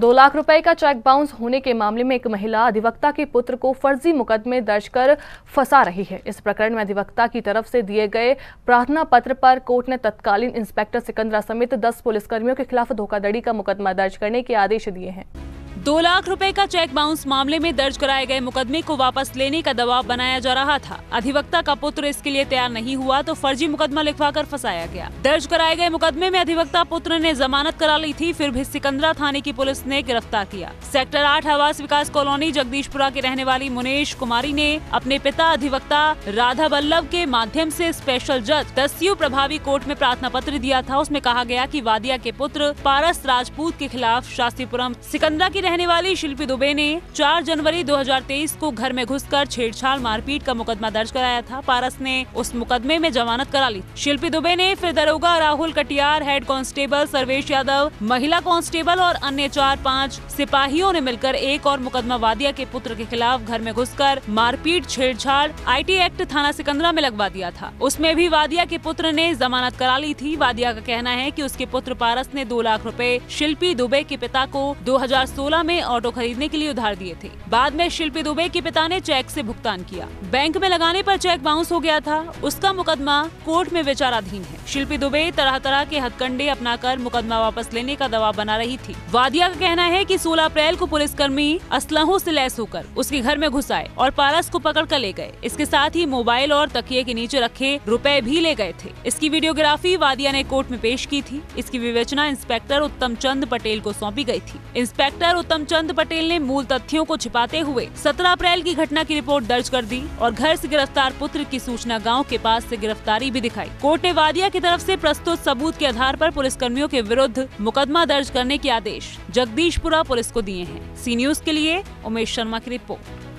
दो लाख रुपए का चेक बाउंस होने के मामले में एक महिला अधिवक्ता के पुत्र को फर्जी मुकदमे दर्ज कर फंसा रही है। इस प्रकरण में अधिवक्ता की तरफ़ से दिए गए प्रार्थना पत्र पर कोर्ट ने तत्कालीन इंस्पेक्टर सिकंदरा समेत 10 पुलिसकर्मियों के खिलाफ धोखाधड़ी का मुकदमा दर्ज करने के आदेश दिए हैं। दो लाख रुपए का चेक बाउंस मामले में दर्ज कराए गए मुकदमे को वापस लेने का दबाव बनाया जा रहा था। अधिवक्ता का पुत्र इसके लिए तैयार नहीं हुआ तो फर्जी मुकदमा लिखवा कर फंसाया गया। दर्ज कराए गए मुकदमे में अधिवक्ता पुत्र ने जमानत करा ली थी, फिर भी सिकंदरा थाने की पुलिस ने गिरफ़्तार किया। सेक्टर आठ आवास विकास कॉलोनी जगदीशपुरा के रहने वाली मुनेश कुमारी ने अपने पिता अधिवक्ता राधा बल्लभ के माध्यम ऐसी स्पेशल जज, दस्यु प्रभावी कोर्ट में प्रार्थना पत्र दिया था। उसमें कहा गया की वादिया के पुत्र पारस राजपूत के खिलाफ शास्त्रीपुरम सिकंदरा की रहने वाली शिल्पी दुबे ने 4 जनवरी 2023 को घर में घुसकर छेड़छाड़ मारपीट का मुकदमा दर्ज कराया था। पारस ने उस मुकदमे में जमानत करा ली। शिल्पी दुबे ने फिर दरोगा राहुल कटियार, हेड कांस्टेबल सर्वेश यादव, महिला कांस्टेबल और अन्य चार पाँच सिपाहियों ने मिलकर एक और मुकदमा वादिया के पुत्र के खिलाफ घर में घुसकर मारपीट, छेड़छाड़, आईटी एक्ट थाना सिकंदरा में लगवा दिया था। उसमें भी वादिया के पुत्र ने जमानत करा ली थी। वादिया का कहना है की उसके पुत्र पारस ने दो लाख रूपए शिल्पी दुबे के पिता को 2016 में ऑटो खरीदने के लिए उधार दिए थे। बाद में शिल्पी दुबे के पिता ने चेक से भुगतान किया। बैंक में लगाने पर चेक बाउंस हो गया था। उसका मुकदमा कोर्ट में विचाराधीन है। शिल्पी दुबे तरह तरह के हथकंडे अपनाकर मुकदमा वापस लेने का दबाव बना रही थी। वादिया का कहना है कि 16 अप्रैल को पुलिसकर्मी असलहों से लैस होकर उसके घर में घुस आए और पारस को पकड़ कर ले गए। इसके साथ ही मोबाइल और तकिए के नीचे रखे रुपए भी ले गए थे। इसकी वीडियोग्राफी वादिया ने कोर्ट में पेश की थी। इसकी विवेचना इंस्पेक्टर उत्तम चंद पटेल को सौंपी गई थी। इंस्पेक्टर उत्तम चंद पटेल ने मूल तथ्यों को छिपाते हुए 17 अप्रैल की घटना की रिपोर्ट दर्ज कर दी और घर ऐसी गिरफ़्तार पुत्र की सूचना गाँव के पास ऐसी गिरफ्तारी भी दिखाई। कोर्ट ने वादिया की तरफ़ से प्रस्तुत सबूत के आधार पर पुलिसकर्मियों के विरुद्ध मुकदमा दर्ज करने के आदेश जगदीशपुरा पुलिस को दिए हैं। सी न्यूज़ के लिए उमेश शर्मा की रिपोर्ट।